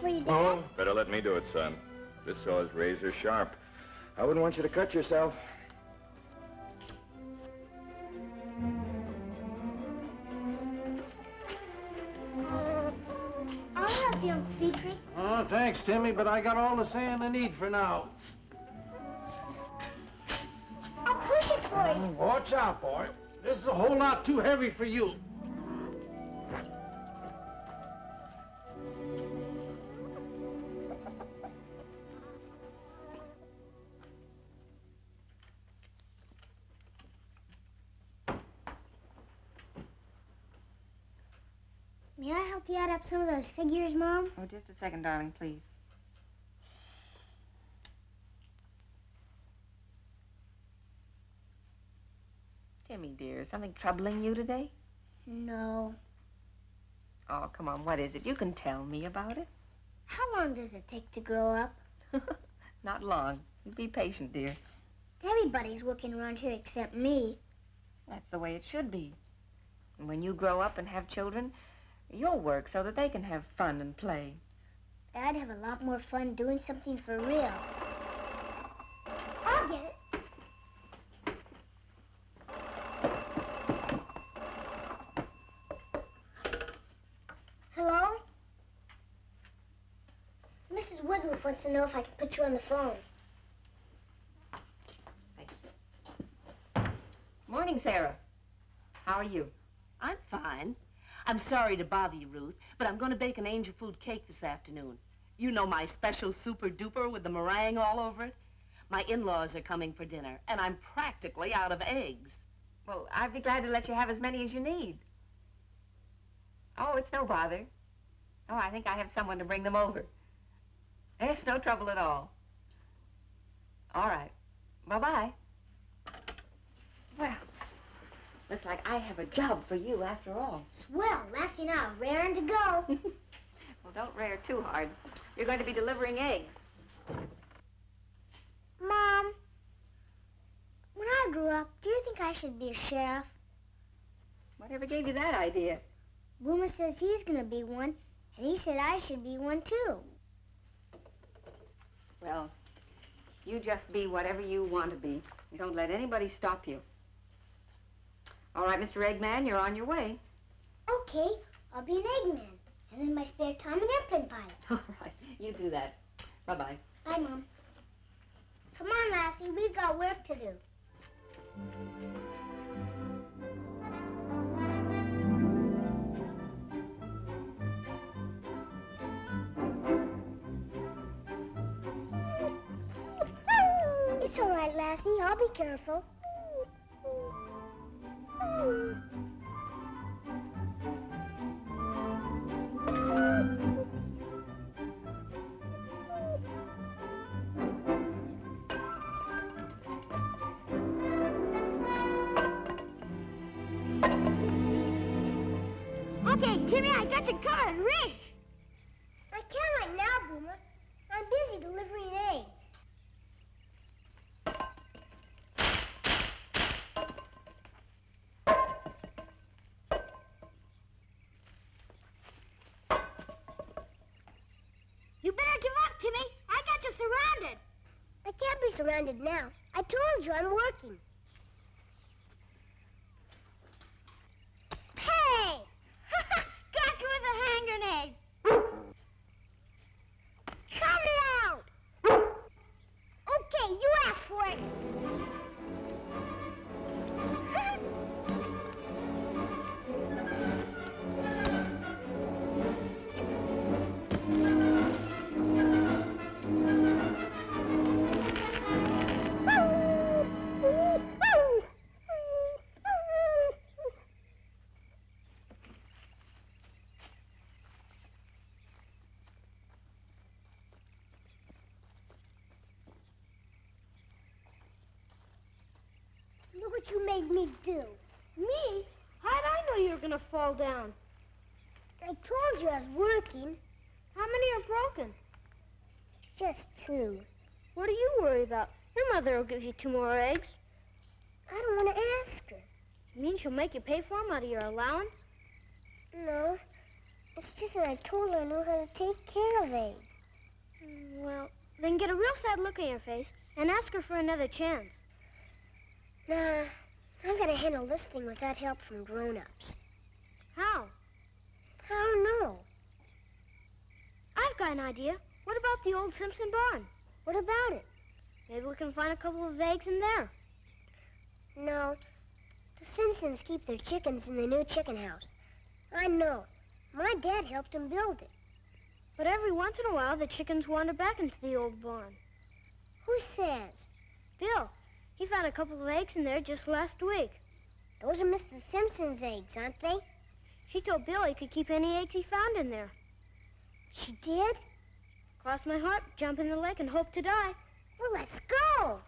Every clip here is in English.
for you, Dad. Oh, better let me do it, son. This saw is razor sharp. I wouldn't want you to cut yourself. Uh, I'll help you, Uncle Petrie. Oh, thanks, Timmy, but I got all the sand I need for now. I'll push it for you. Watch out, boy. This is a whole lot too heavy for you. Help you add up some of those figures, Mom? Oh, just a second, darling, please. Timmy, dear, something troubling you today? No. Oh, come on, what is it? You can tell me about it. How long does it take to grow up? Not long. Be patient, dear. Everybody's working around here except me. That's the way it should be. And when you grow up and have children, you'll work so that they can have fun and play. I'd have a lot more fun doing something for real. I'll get it. Hello? Mrs. Woodruff wants to know if I can put you on the phone. Morning, Sarah. How are you? I'm fine. I'm sorry to bother you, Ruth, but I'm going to bake an angel food cake this afternoon. You know my special super duper with the meringue all over it? My in-laws are coming for dinner, and I'm practically out of eggs. Well, I'd be glad to let you have as many as you need. Oh, it's no bother. Oh, I think I have someone to bring them over. It's no trouble at all. All right. Bye-bye. Well, looks like I have a job for you after all. Swell, Lassie and I raring to go. Well, don't rear too hard. You're going to be delivering eggs. Mom, when I grow up, do you think I should be a sheriff? Whatever gave you that idea? Boomer says he's going to be one, and he said I should be one too. Well, you just be whatever you want to be. You don't let anybody stop you. All right, Mr. Eggman, you're on your way. Okay, I'll be an Eggman. And in my spare time, an airplane pilot. All right, you do that. Bye-bye. Bye, Mom. Come on, Lassie, we've got work to do. It's all right, Lassie. I'll be careful. You better give up, Timmy. I got you surrounded. I can't be surrounded now. I told you I'm working. What you made me do. Me? How'd I know you were gonna fall down? I told you I was working. How many are broken? Just two. What do you worry about? Your mother will give you two more eggs. I don't want to ask her. You mean she'll make you pay for 'em out of your allowance? No. It's just that I told her I know how to take care of eggs. Mm, Well, then get a real sad look on your face and ask her for another chance. Nah, I'm gonna handle this thing without help from grown-ups. How? I don't know. I've got an idea. What about the old Simpson barn? What about it? Maybe we can find a couple of eggs in there. No. The Simpsons keep their chickens in the new chicken house. I know. My dad helped them build it. But every once in a while, the chickens wander back into the old barn. Who says? Bill, he found a couple of eggs in there just last week. Those are Mrs. Simpson's eggs, aren't they? She told Bill he could keep any eggs he found in there. She did? Cross my heart, jump in the lake, and hope to die. Well, let's go.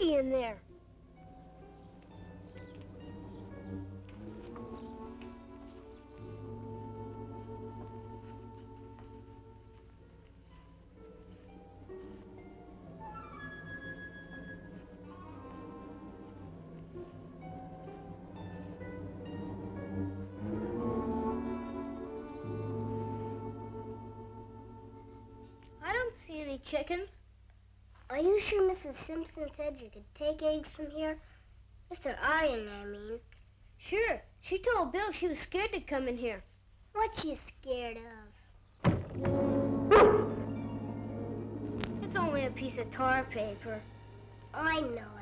It's in there. I don't see any chickens. Are you sure Mrs. Simpson said you could take eggs from here? If there are any, I mean. Sure, she told Bill she was scared to come in here. What you scared of? It's only a piece of tar paper. I know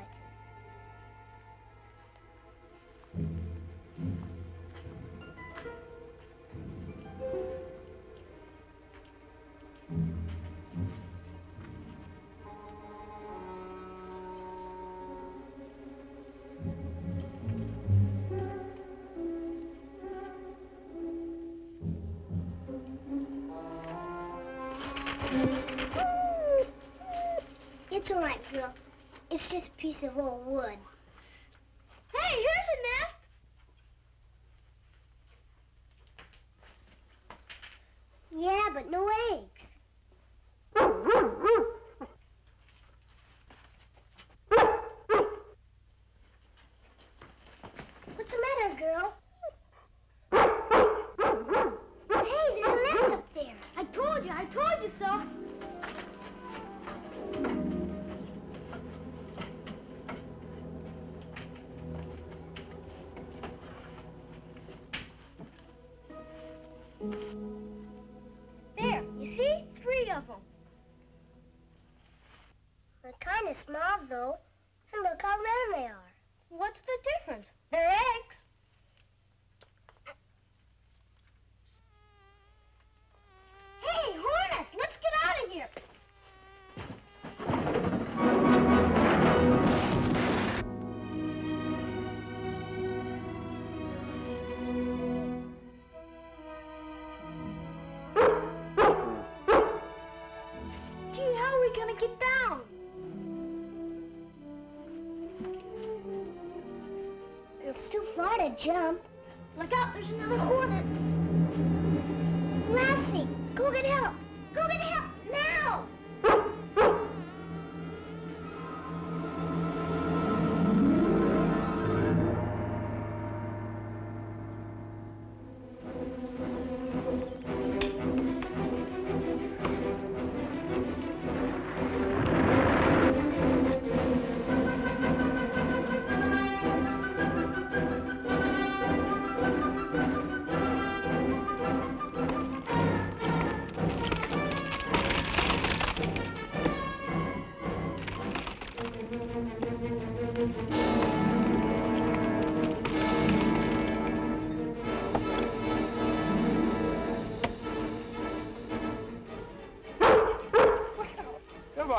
It's all right, girl. It's just a piece of old wood. Hey, here's a nest. Yeah, but no eggs. What's the difference? They're eggs.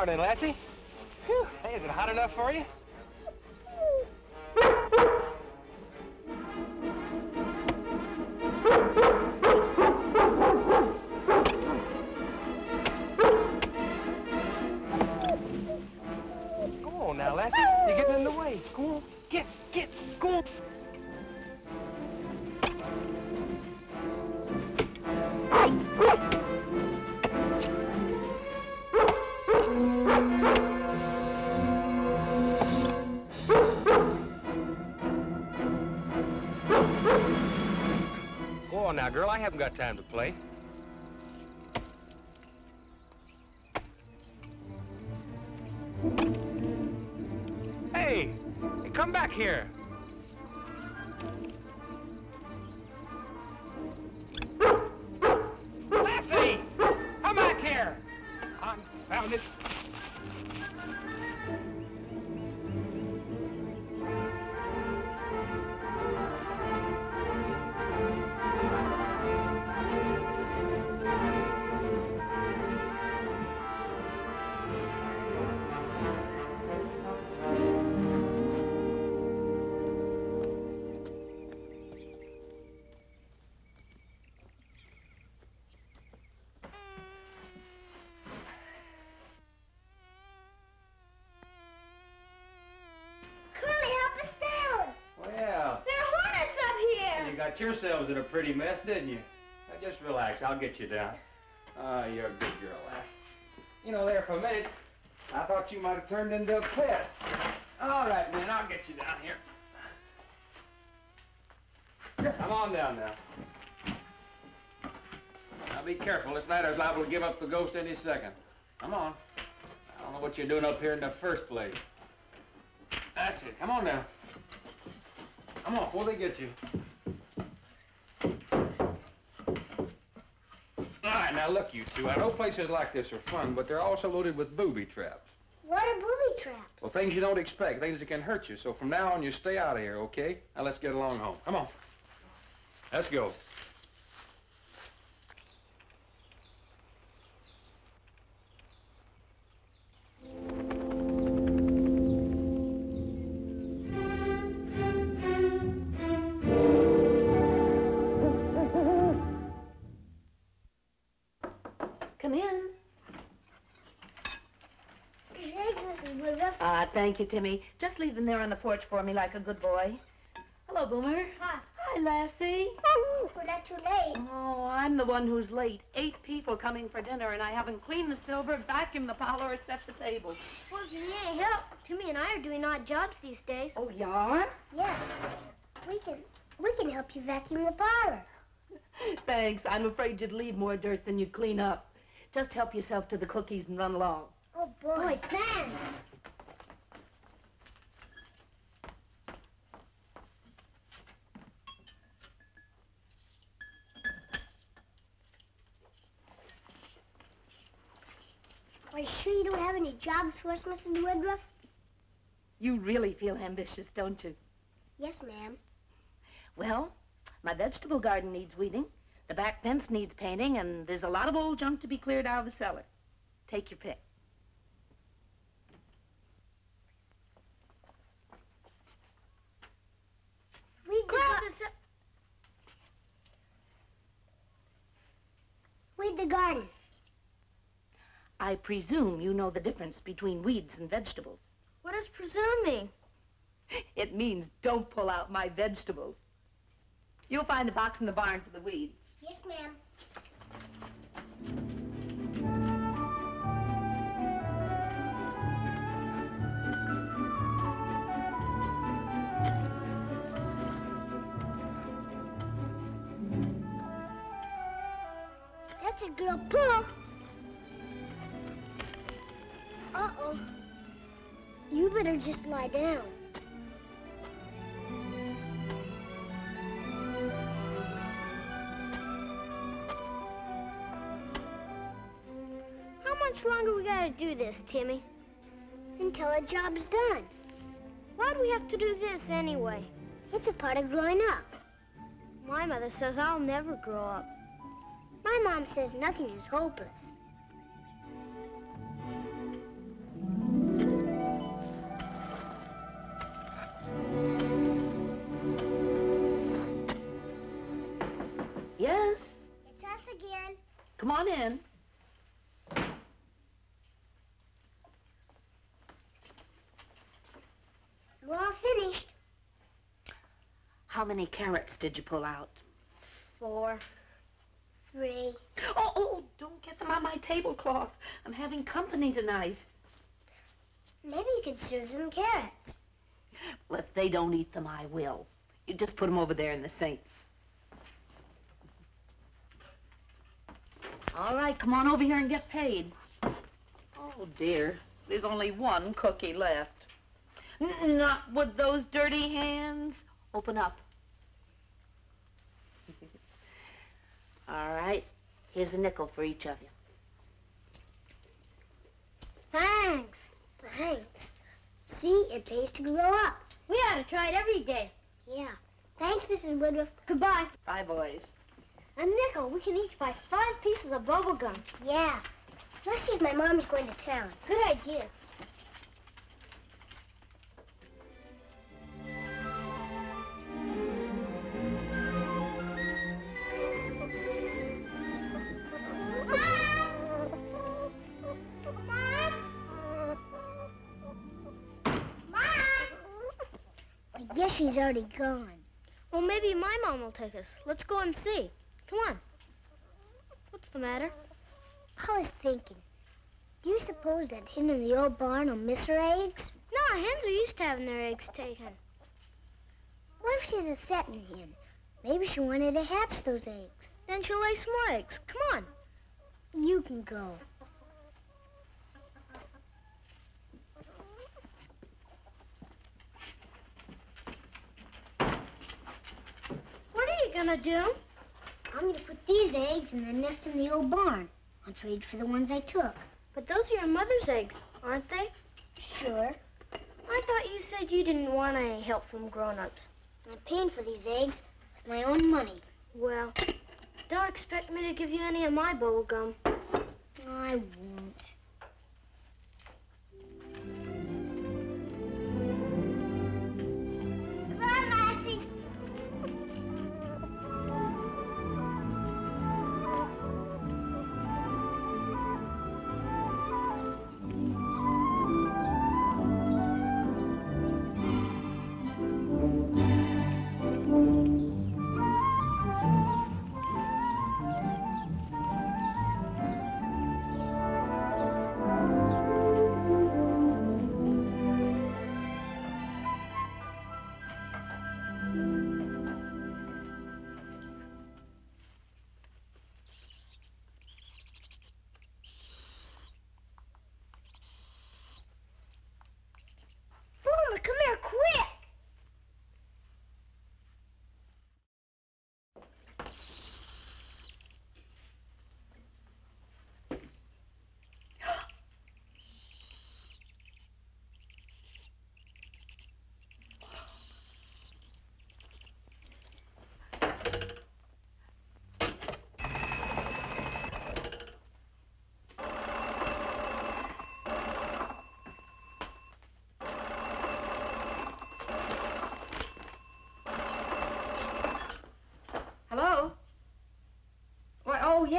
Morning, Lassie. Whew, Hey, is it hot enough for you? Haven't got time to play. Hey, come back here. Lassie, come back here. Confound it. Got yourselves in a pretty mess, didn't you? Now just relax. I'll get you down. Ah, you're a good girl, Lass. You know, there for a minute, I thought you might have turned into a pest. All right, man, I'll get you down here. Come on down now. Now be careful. This ladder's liable to give up the ghost any second. Come on. I don't know what you're doing up here in the first place. That's it. Come on now. Come on, before they get you. All right, now look, you two. I know places like this are fun, but they're also loaded with booby traps. What are booby traps? Well, things you don't expect, things that can hurt you. So from now on, you stay out of here, okay? Now let's get along home. Come on. Let's go. Thank you, Timmy. Just leave them there on the porch for me like a good boy. Hello, Boomer. Hi. Hi, Lassie. Oh, we're not too late. Oh, I'm the one who's late. Eight people coming for dinner, and I haven't cleaned the silver, vacuumed the parlor, or set the table. Well, if you need help, Timmy and I are doing odd jobs these days. Oh, you are? Yes. We can we can help you vacuum the parlor. Thanks. I'm afraid you'd leave more dirt than you'd clean up. Just help yourself to the cookies and run along. Oh boy, thanks. Are you sure you don't have any jobs for us, Mrs. Woodruff? You really feel ambitious, don't you? Yes, ma'am. Well, my vegetable garden needs weeding, the back fence needs painting, and there's a lot of old junk to be cleared out of the cellar. Take your pick. Weed the, Clear out gar- the ce- weed the garden. I presume you know the difference between weeds and vegetables. What does presume mean? It means don't pull out my vegetables. You'll find a box in the barn for the weeds. Yes, ma'am. That's a girl pull. Uh-oh. You better just lie down. How much longer we gotta do this, Timmy? Until the job's done. Why do we have to do this anyway? It's a part of growing up. My mother says I'll never grow up. My mom says nothing is hopeless. Come on in. We're all finished. How many carrots did you pull out? Four. Three. Oh, oh, oh, don't get them on my tablecloth. I'm having company tonight. Maybe you could serve them carrots. Well, if they don't eat them, I will. You just put them over there in the sink. All right, come on over here and get paid. Oh, dear. There's only one cookie left. Not with those dirty hands. Open up. All right. Here's a nickel for each of you. Thanks. Thanks. See, it pays to grow up. We ought to try it every day. Yeah. Thanks, Mrs. Woodruff. Goodbye. Bye, boys. A nickel. We can each buy five pieces of bubble gum. Yeah. Let's see if my mom's going to town. Good idea. I guess she's already gone. Well, maybe my mom will take us. Let's go and see. Come on. What's the matter? I was thinking, do you suppose that hen in the old barn will miss her eggs? No, hens are used to having their eggs taken. What if she's a setting hen? Maybe she wanted to hatch those eggs. Then she'll lay some more eggs. Come on. You can go. What are you gonna do? I'm going to put these eggs in the nest in the old barn. I'll trade for the ones I took. But those are your mother's eggs, aren't they? Sure. I thought you said you didn't want any help from grown-ups. I'm paying for these eggs with my own money. Well, don't expect me to give you any of my bubble gum. I won't.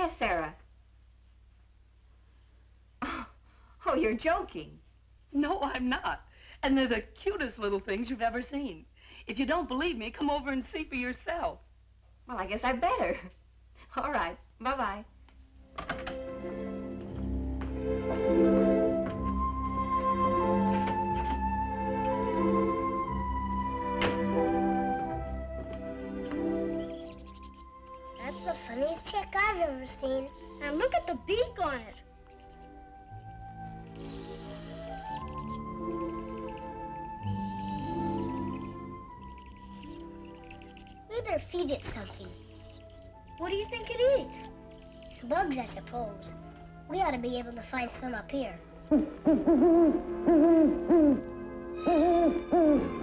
Oh, yes, Sarah. Oh, oh, you're joking. No, I'm not. And they're the cutest little things you've ever seen. If you don't believe me, come over and see for yourself. Well, I guess I better. All right. Bye-bye. Ever seen. And look at the beak on it. We better feed it something. What do you think it eats? Bugs, I suppose. We ought to be able to find some up here.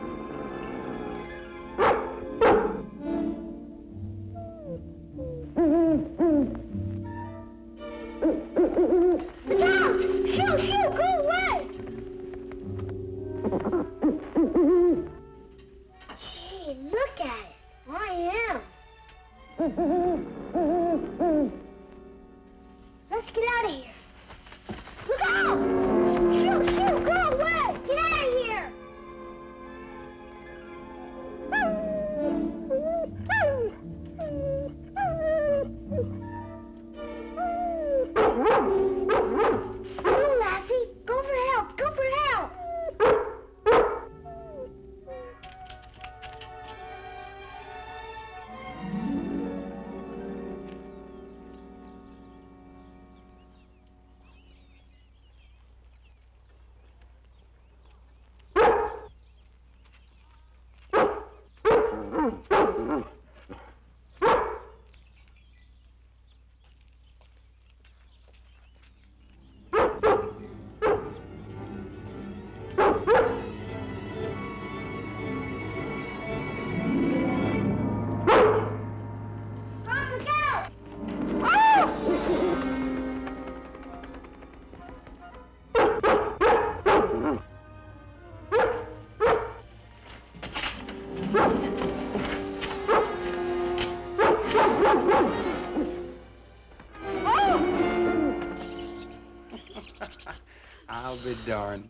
Darned.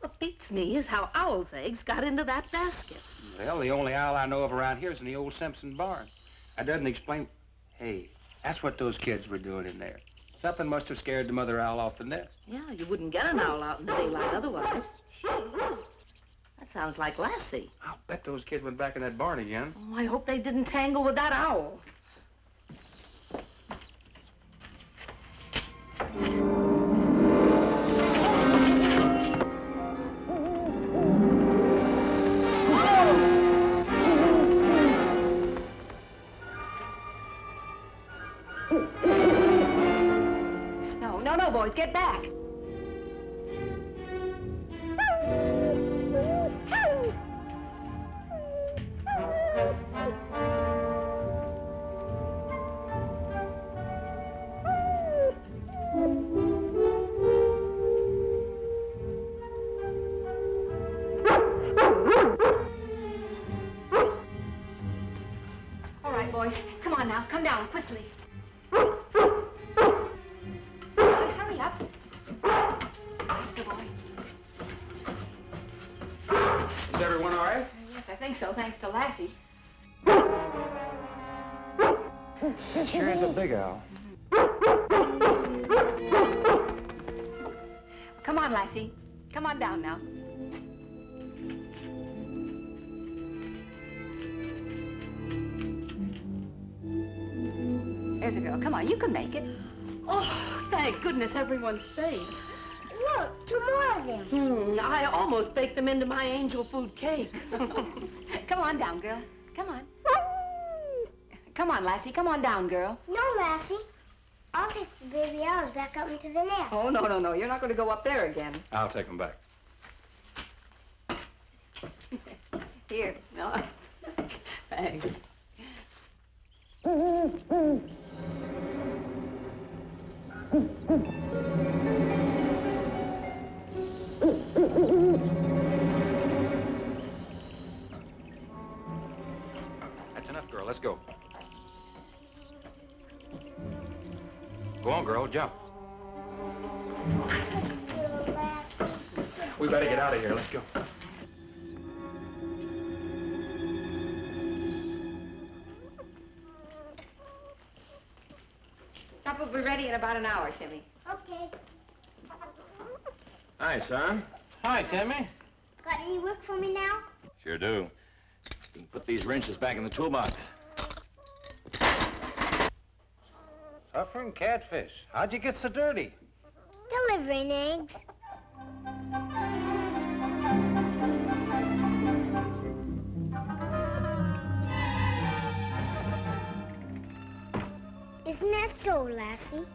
What beats me is how owl's eggs got into that basket. Well, the only owl I know of around here is in the old Simpson barn. That doesn't explain... Hey, that's what those kids were doing in there. Something must have scared the mother owl off the nest. Yeah, you wouldn't get an owl out in the daylight otherwise. That sounds like Lassie. I'll bet those kids went back in that barn again. Oh, I hope they didn't tangle with that owl. Get back. Think so, thanks to Lassie. That sure is a big owl. Come on, Lassie. Come on down now. There's a girl. Come on, you can make it. Oh, thank goodness everyone's safe. Look, two more of them. Hmm, I almost baked them into my angel food cake. Come on down, girl. Come on. Come on, Lassie. Come on down, girl. No, Lassie. I'll take the baby owls back up into the nest. Oh, no, no, no. You're not going to go up there again. I'll take them back. Here. No. Thanks. Jump. We better get out of here. Let's go. Supper will be ready in about an hour, Timmy. Okay. Hi, son. Hi, Timmy. Got any work for me now? Sure do. You can put these wrenches back in the toolbox. Suffering catfish. How'd you get so dirty? Delivering eggs. Isn't that so, Lassie?